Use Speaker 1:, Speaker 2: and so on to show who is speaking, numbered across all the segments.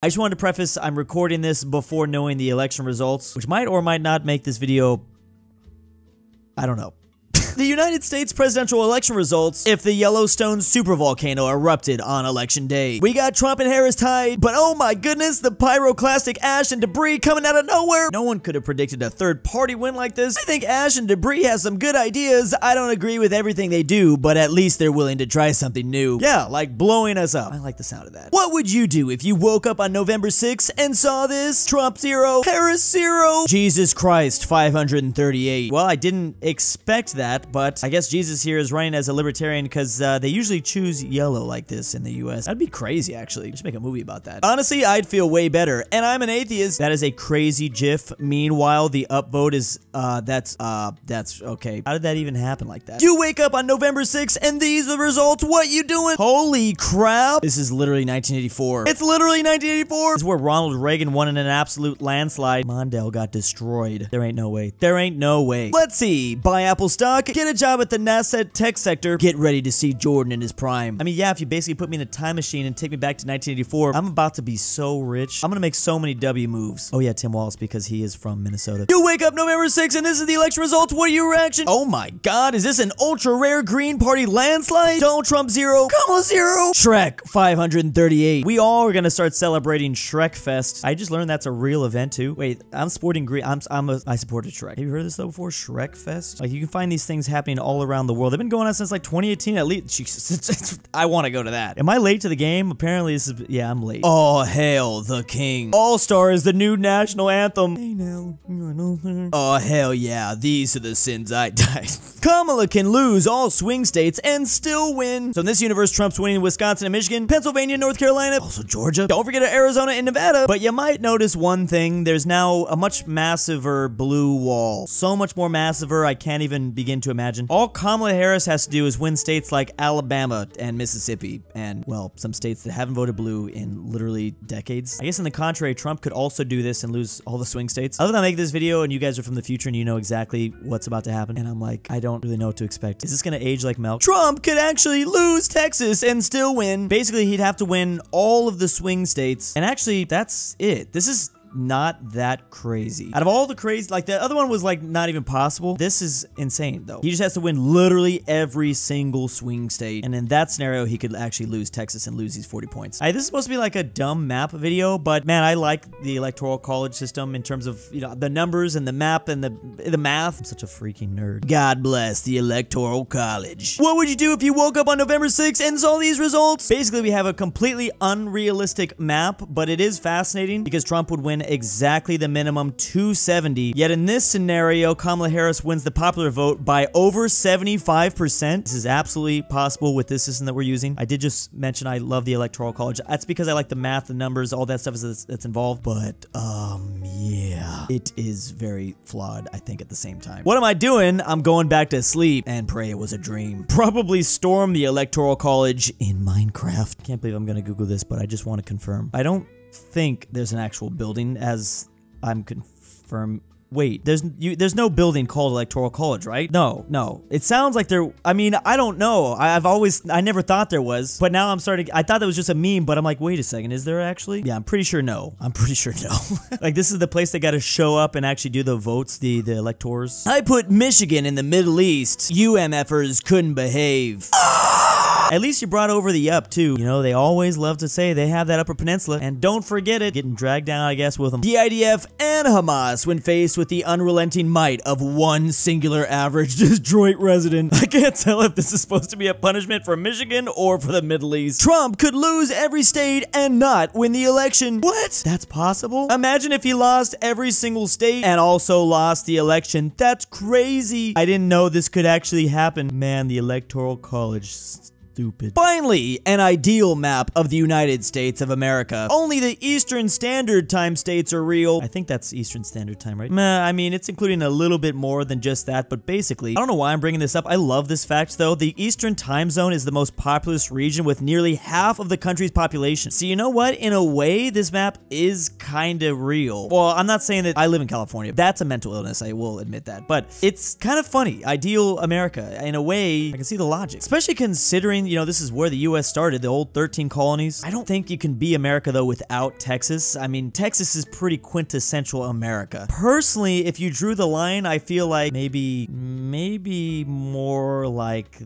Speaker 1: I just wanted to preface I'm recording this before knowing the election results, which might or might not make this video. I don't know. The United States presidential election results if the Yellowstone supervolcano erupted on election day. We got Trump and Harris tied, but oh my goodness, the pyroclastic ash and debris coming out of nowhere. No one could have predicted a third party win like this. I think ash and debris has some good ideas. I don't agree with everything they do, but at least they're willing to try something new. Yeah, like blowing us up. I like the sound of that. What would you do if you woke up on November 6th and saw this? Trump zero, Harris zero. Jesus Christ, 538. Well, I didn't expect that, but I guess Jesus here is running as a libertarian because uh, they usually choose yellow like this in the US. That'd be crazy, actually. Just make a movie about that. Honestly, I'd feel way better. And I'm an atheist. That is a crazy GIF. Meanwhile, the upvote is, uh, that's, uh, that's, okay. How did that even happen like that? You wake up on November 6th and these are the results. What you doing? Holy crap. This is literally 1984. It's literally 1984. This is where Ronald Reagan won in an absolute landslide. Mondale got destroyed. There ain't no way. There ain't no way. Let's see. Buy Apple stock, get a job at the NASA tech sector, get ready to see Jordan in his prime. I mean, yeah, if you basically put me in a time machine and take me back to 1984, I'm about to be so rich. I'm gonna make so many W moves. Oh yeah, Tim Walz, because he is from Minnesota. You wake up November 6th and this is the election results. What are your reaction? Oh my god, is this an ultra rare Green Party landslide? Donald Trump zero, Kamala zero, Shrek 538. We all are gonna start celebrating Shrek Fest. I just learned that's a real event too. Wait, I'm sporting green. I'm I'm a I supported Shrek. Have you heard this though before? Shrek Fest. Like you can find these things happening all around the world. They've been going on since like 2018 at least. Jesus, I want to go to that. Am I late to the game? Apparently this is yeah, I'm late. Oh hail the king. All Star is the new national anthem. Hey now. Oh hell yeah, these are the sins I died. Kamala can lose all swing states and still win. So in this universe, Trump's winning Wisconsin and Michigan, Pennsylvania, North Carolina, also Georgia. Don't forget Arizona and Nevada. But you might notice one thing. There's now a much massiver blue wall. So much more massiver, I can't even begin to imagine. All Kamala Harris has to do is win states like Alabama and Mississippi, and, well, some states that haven't voted blue in literally decades. I guess in the contrary, Trump could also do this and lose all the swing states. Other than I make this video and you guys are from the future and you know exactly what's about to happen, and I'm like, I don't really know what to expect. Is this gonna age like milk? Trump could actually lose Texas and still win. Basically, he'd have to win all of the swing states, and actually, that's it. This is not that crazy. Out of all the crazy, like the other one was like not even possible. This is insane though. He just has to win literally every single swing state. And in that scenario, he could actually lose Texas and lose these 40 points. I, this is supposed to be like a dumb map video, but man, I like the electoral college system in terms of, you know, the numbers and the map and the, the math. I'm such a freaking nerd. God bless the electoral college. What would you do if you woke up on November 6th and saw these results? Basically, we have a completely unrealistic map, but it is fascinating because Trump would win exactly the minimum 270. Yet in this scenario, Kamala Harris wins the popular vote by over 75%. This is absolutely possible with this system that we're using. I did just mention I love the Electoral College. That's because I like the math, the numbers, all that stuff is that's involved. But, um, yeah. It is very flawed, I think, at the same time. What am I doing? I'm going back to sleep and pray it was a dream. Probably storm the Electoral College in Minecraft. Can't believe I'm gonna Google this, but I just want to confirm. I don't think there's an actual building as I'm confirm. Wait, there's you, there's no building called Electoral College, right? No, no. It sounds like there. I mean, I don't know. I, have always, I never thought there was, but now I'm starting. I thought that was just a meme, but I'm like, wait a second, is there actually? Yeah, I'm pretty sure no. I'm pretty sure no. like this is the place they got to show up and actually do the votes, the the electors. I put Michigan in the Middle East. UMFers couldn't behave. At least you brought over the up, too. You know, they always love to say they have that Upper Peninsula. And don't forget it, getting dragged down, I guess, with them. The IDF and Hamas when faced with the unrelenting might of one singular average Detroit resident. I can't tell if this is supposed to be a punishment for Michigan or for the Middle East. Trump could lose every state and not win the election. What? That's possible? Imagine if he lost every single state and also lost the election. That's crazy. I didn't know this could actually happen. Man, the Electoral College stupid. Finally, an ideal map of the United States of America. Only the Eastern Standard Time states are real. I think that's Eastern Standard Time, right? Meh, I mean, it's including a little bit more than just that, but basically, I don't know why I'm bringing this up. I love this fact, though. The Eastern Time Zone is the most populous region with nearly half of the country's population. So you know what? In a way, this map is kind of real. Well, I'm not saying that I live in California. That's a mental illness, I will admit that. But it's kind of funny. Ideal America. In a way, I can see the logic. Especially considering you know, this is where the U.S. started, the old 13 colonies. I don't think you can be America, though, without Texas. I mean, Texas is pretty quintessential America. Personally, if you drew the line, I feel like maybe, maybe more like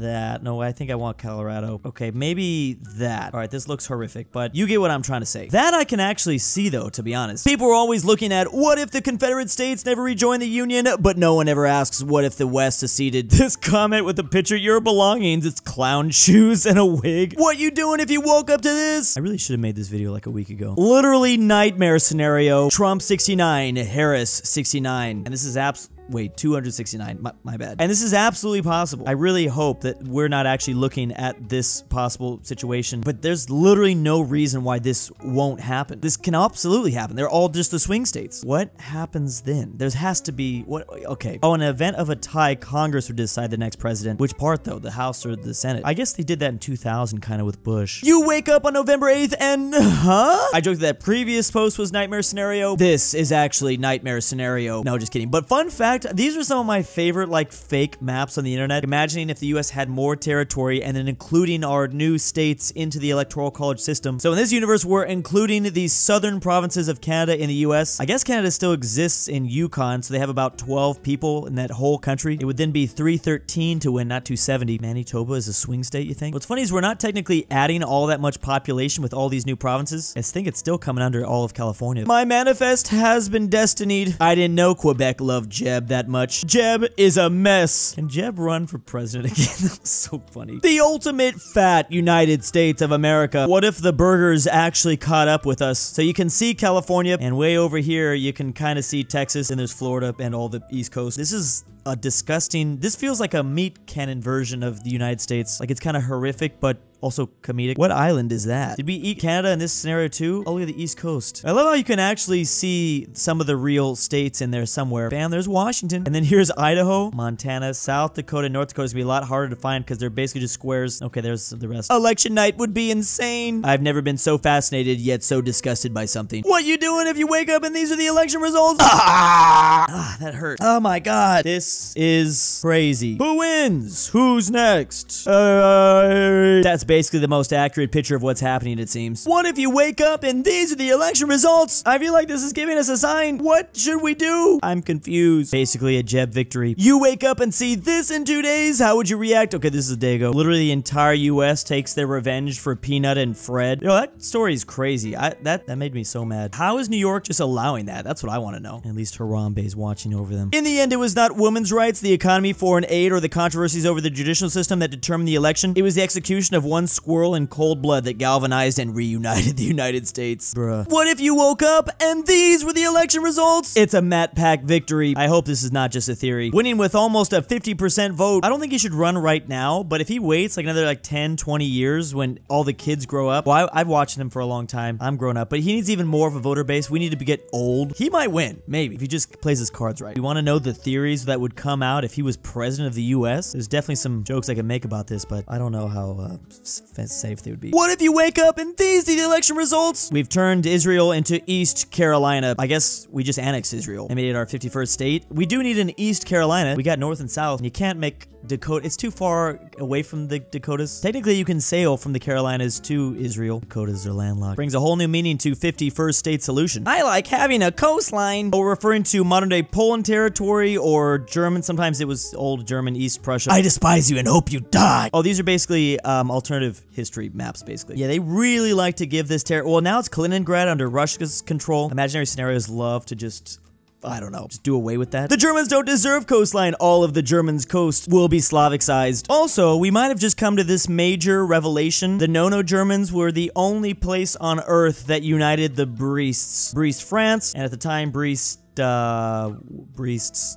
Speaker 1: that. No, I think I want Colorado. Okay, maybe that. All right, this looks horrific, but you get what I'm trying to say. That I can actually see, though, to be honest. People are always looking at what if the Confederate States never rejoined the Union, but no one ever asks what if the West seceded. This comment with a picture of your belongings, it's clown shoes and a wig. What you doing if you woke up to this? I really should have made this video like a week ago. Literally nightmare scenario. Trump 69, Harris 69. And this is abs wait, 269. My, my, bad. And this is absolutely possible. I really hope that we're not actually looking at this possible situation, but there's literally no reason why this won't happen. This can absolutely happen. They're all just the swing states. What happens then? There has to be what okay. Oh, an event of a tie, Congress would decide the next president. Which part though? The House or the Senate? I guess they did that in 2000 kind of with Bush. You wake up on November 8th and huh? I joked that previous post was nightmare scenario. This is actually nightmare scenario. No, just kidding. But fun fact, these are some of my favorite like fake maps on the internet. Imagining if the US had more territory and then including our new states into the electoral college system. So in this universe, we're including the southern provinces of Canada in the US. I guess Canada still exists in Yukon, so they have about 12 people in that whole country. It would then be 313 to win, not 270. Manitoba is a swing state, you think? What's funny is we're not technically adding all that much population with all these new provinces. I think it's still coming under all of California. My manifest has been destinied. I didn't know Quebec loved Jeb that much. Jeb is a mess. Can Jeb run for president again? so funny. The ultimate fat United States of America. What if the burgers actually caught up with us? So you can see California, and way over here, you can kind of see Texas, and there's Florida and all the East Coast. This is a disgusting, this feels like a meat cannon version of the United States. Like it's kind of horrific, but also comedic. What island is that? Did we eat Canada in this scenario too? Oh, look at the East Coast. I love how you can actually see some of the real states in there somewhere. Bam, there's Washington. And then here's Idaho, Montana, South Dakota, North Dakota is gonna be a lot harder to find because they're basically just squares. Okay, there's the rest. Election night would be insane. I've never been so fascinated yet so disgusted by something. What you doing if you wake up and these are the election results? Ah, ah that hurt. Oh my god. This is crazy. Who wins? Who's next? Uh, that's basically the most accurate picture of what's happening, it seems. What if you wake up and these are the election results? I feel like this is giving us a sign. What should we do? I'm confused. Basically a Jeb victory. You wake up and see this in two days. How would you react? Okay, this is a day ago. Literally the entire U.S. takes their revenge for Peanut and Fred. You know, that story is crazy. I, that, that made me so mad. How is New York just allowing that? That's what I want to know. At least Harambe is watching over them. In the end, it was not women's rights, the economy, foreign aid, or the controversies over the judicial system that determined the election. It was the execution of one one squirrel in cold blood that galvanized and reunited the United States. Bruh. What if you woke up and these were the election results? It's a MatPat victory. I hope this is not just a theory. Winning with almost a 50% vote. I don't think he should run right now, but if he waits like another like 10, 20 years when all the kids grow up, well, I, have watched him for a long time. I'm grown up, but he needs even more of a voter base. We need to get old. He might win, maybe, if he just plays his cards right. You want to know the theories that would come out if he was president of the U.S.? There's definitely some jokes I can make about this, but I don't know how uh, safe they would be. What if you wake up and these are the election results? We've turned Israel into East Carolina. I guess we just annexed Israel and made it our 51st state. We do need an East Carolina. We got North and South, and you can't make Dakota. It's too far away from the Dakotas. Technically, you can sail from the Carolinas to Israel. Dakotas are landlocked. Brings a whole new meaning to 51st state solution. I like having a coastline. Or referring to modern day Poland territory or German. Sometimes it was old German East Prussia. I despise you and hope you die. Oh, these are basically um, alternative history maps, basically. Yeah, they really like to give this territory. Well, now it's Kaliningrad under Russia's control. Imaginary scenarios love to just I don't know, just do away with that. The Germans don't deserve coastline. All of the Germans' coast will be Slavicized. Also, we might have just come to this major revelation. The Nono Germans were the only place on Earth that united the Briests. Briest, France, and at the time, Briest, uh, Briests,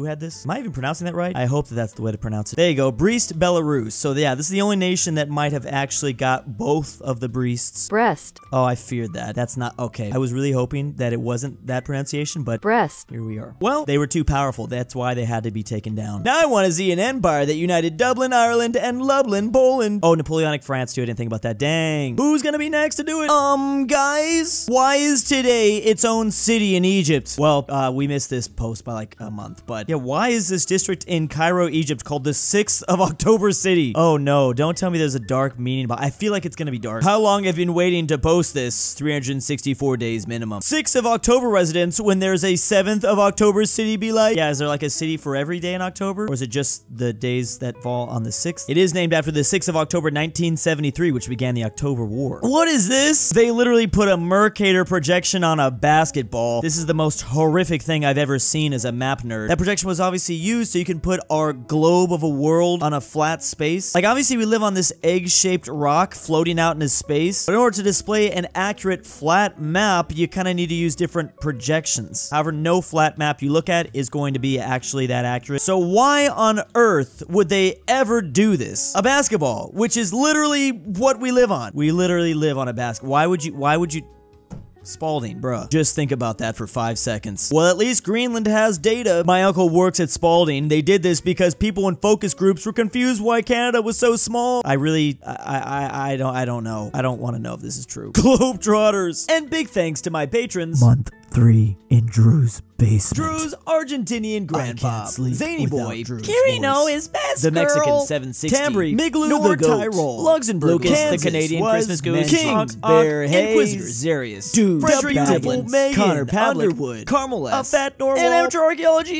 Speaker 1: who had this? Am I even pronouncing that right? I hope that that's the way to pronounce it. There you go. Briest, Belarus. So yeah, this is the only nation that might have actually got both of the breasts.
Speaker 2: Breast.
Speaker 1: Oh, I feared that. That's not okay. I was really hoping that it wasn't that pronunciation, but
Speaker 2: breast.
Speaker 1: Here we are. Well, they were too powerful. That's why they had to be taken down. Now I want to see an empire that united Dublin, Ireland, and Lublin, Poland. Oh, Napoleonic France too. I didn't think about that. Dang. Who's gonna be next to do it? Um, guys, why is today its own city in Egypt? Well, uh, we missed this post by like a month, but Yeah, why is this district in Cairo, Egypt called the 6th of October City? Oh no, don't tell me there's a dark meaning but I feel like it's gonna be dark. How long have you been waiting to post this? 364 days minimum. 6th of October residents when there's a 7th of October city be like? Yeah, is there like a city for every day in October? Or is it just the days that fall on the 6th? It is named after the 6th of October 1973, which began the October War. What is this? They literally put a Mercator projection on a basketball. This is the most horrific thing I've ever seen as a map nerd. That projection was obviously used so you can put our globe of a world on a flat space. Like obviously we live on this egg-shaped rock floating out into space, but in order to display an accurate flat map, you kind of need to use different projections. However, no flat map you look at is going to be actually that accurate. So why on earth would they ever do this? A basketball, which is literally what we live on. We literally live on a basket. Why would you, why would you, Spalding, bruh. Just think about that for five seconds. Well, at least Greenland has data. My uncle works at Spalding. They did this because people in focus groups were confused why Canada was so small. I really, I, I, I don't, I don't know. I don't want to know if this is true. Globetrotters. And big thanks to my patrons.
Speaker 2: Month three in Drew's basement.
Speaker 1: Drew's Argentinian grandpa,
Speaker 2: can't sleep
Speaker 1: ZaneyBoi,
Speaker 2: Drew's
Speaker 1: Kirino is best
Speaker 3: The Mexican
Speaker 1: girl,
Speaker 3: 760.
Speaker 1: Tambre, Miglu
Speaker 3: Nor
Speaker 1: the
Speaker 3: Tyrol.
Speaker 1: Luxembourg,
Speaker 3: Lucas the
Speaker 1: Kansas,
Speaker 3: Canadian
Speaker 1: was
Speaker 3: Christmas goose. King,
Speaker 1: Unk,
Speaker 3: Bear Hayes,
Speaker 1: Inquisitors,
Speaker 3: Xarius,
Speaker 2: Dude, Fredrik
Speaker 1: Dimple, Megan,
Speaker 3: Connor Pavlik,
Speaker 1: Underwood,
Speaker 3: Carmel
Speaker 1: a fat normal,
Speaker 3: and Amateur Archaeology